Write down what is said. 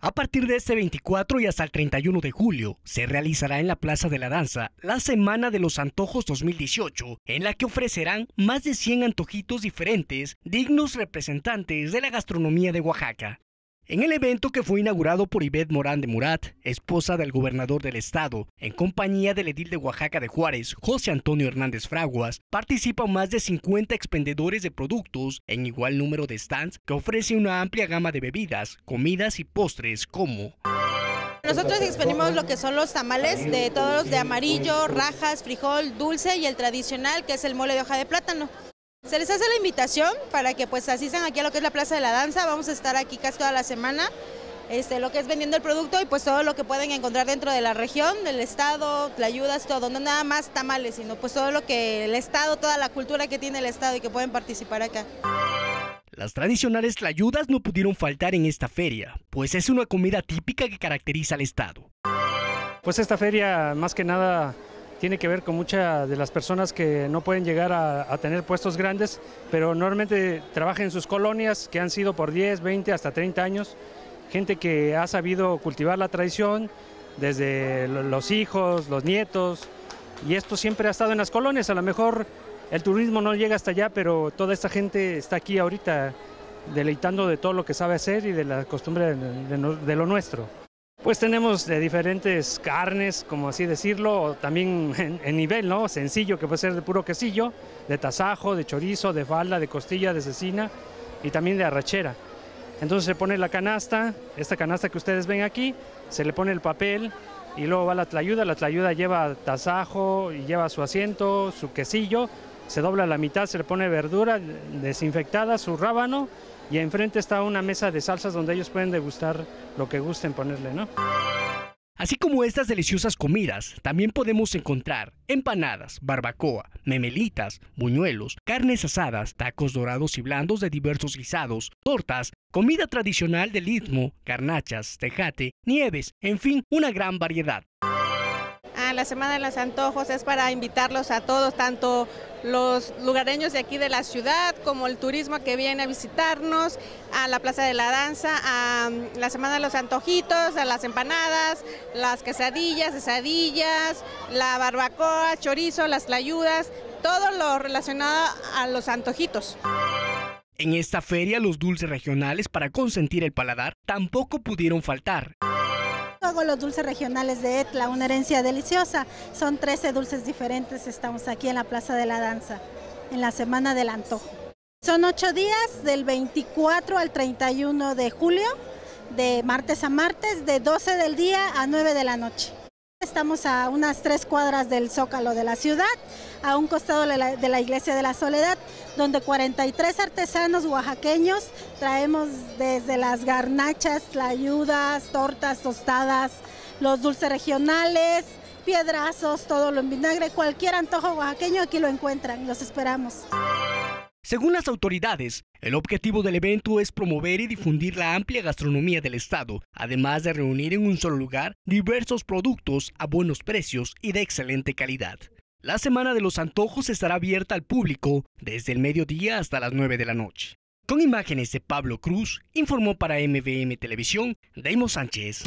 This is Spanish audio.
A partir de este 24 y hasta el 31 de julio, se realizará en la Plaza de la Danza la Semana de los Antojos 2018, en la que ofrecerán más de 100 antojitos diferentes, dignos representantes de la gastronomía de Oaxaca. En el evento que fue inaugurado por Ivette Morán de Murat, esposa del gobernador del estado, en compañía del edil de Oaxaca de Juárez, José Antonio Hernández Fraguas, participan más de 50 expendedores de productos en igual número de stands que ofrecen una amplia gama de bebidas, comidas y postres como nosotros expendimos lo que son los tamales de todos de amarillo, rajas, frijol, dulce y el tradicional que es el mole de hoja de plátano. Se les hace la invitación para que pues asistan aquí a lo que es la Plaza de la Danza, vamos a estar aquí casi toda la semana, este, lo que es vendiendo el producto y pues todo lo que pueden encontrar dentro de la región, del estado, ayudas, todo, no nada más tamales, sino pues todo lo que el estado, toda la cultura que tiene el estado y que pueden participar acá. Las tradicionales tlayudas no pudieron faltar en esta feria, pues es una comida típica que caracteriza al estado. Pues esta feria más que nada tiene que ver con muchas de las personas que no pueden llegar a, tener puestos grandes, pero normalmente trabajan en sus colonias, que han sido por 10, 20, hasta 30 años, gente que ha sabido cultivar la tradición, desde los hijos, los nietos, y esto siempre ha estado en las colonias, a lo mejor el turismo no llega hasta allá, pero toda esta gente está aquí ahorita deleitando de todo lo que sabe hacer y de la costumbre de lo nuestro. Pues tenemos de diferentes carnes, como así decirlo, también en, nivel, ¿no? Sencillo, que puede ser de puro quesillo, de tasajo, de chorizo, de falda, de costilla, de cecina y también de arrachera. Entonces se pone la canasta, esta canasta que ustedes ven aquí, se le pone el papel y luego va la tlayuda. La tlayuda lleva tasajo y lleva su asiento, su quesillo, se dobla la mitad, se le pone verdura desinfectada, su rábano y enfrente está una mesa de salsas donde ellos pueden degustar lo que gusten ponerle, ¿no? Así como estas deliciosas comidas, también podemos encontrar empanadas, barbacoa, memelitas, buñuelos, carnes asadas, tacos dorados y blandos de diversos guisados, tortas, comida tradicional del istmo, garnachas, tejate, nieves, en fin, una gran variedad la Semana de los Antojos es para invitarlos a todos, tanto los lugareños de aquí de la ciudad como el turismo que viene a visitarnos, a la Plaza de la Danza, a mm, la Semana de los Antojitos, a las empanadas, las quesadillas, quesadillas, la barbacoa, chorizo, las tlayudas, todo lo relacionado a los antojitos. En esta feria los dulces regionales para consentir el paladar tampoco pudieron faltar. Hago los dulces regionales de Etla, una herencia deliciosa. Son 13 dulces diferentes. Estamos aquí en la Plaza de la Danza, en la Semana del Antojo. Son ocho días, del 24 al 31 de julio, de martes a martes, de 12 del día a 9 de la noche. Estamos a unas tres cuadras del Zócalo de la ciudad, a un costado de la, Iglesia de la Soledad, donde 43 artesanos oaxaqueños traemos desde las garnachas, ayudas, tortas, tostadas, los dulces regionales, piedrazos, todo lo en vinagre, cualquier antojo oaxaqueño aquí lo encuentran, los esperamos. Según las autoridades, el objetivo del evento es promover y difundir la amplia gastronomía del estado, además de reunir en un solo lugar diversos productos a buenos precios y de excelente calidad. La Semana de los Antojos estará abierta al público desde el mediodía hasta las 9 de la noche. Con imágenes de Pablo Cruz, informó para MVM Televisión, Daimo Sánchez.